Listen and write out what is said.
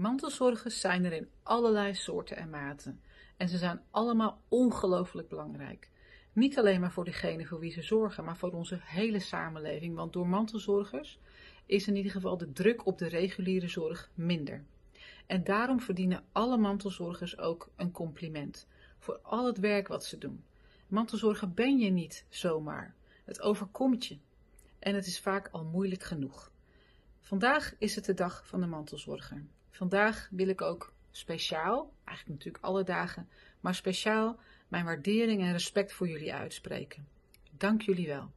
Mantelzorgers zijn er in allerlei soorten en maten. En ze zijn allemaal ongelooflijk belangrijk. Niet alleen maar voor degene voor wie ze zorgen, maar voor onze hele samenleving. Want door mantelzorgers is in ieder geval de druk op de reguliere zorg minder. En daarom verdienen alle mantelzorgers ook een compliment voor al het werk wat ze doen. Mantelzorger ben je niet zomaar. Het overkomt je. En het is vaak al moeilijk genoeg. Vandaag is het de dag van de mantelzorger. Vandaag wil ik ook speciaal, eigenlijk natuurlijk alle dagen, maar speciaal mijn waardering en respect voor jullie uitspreken. Dank jullie wel.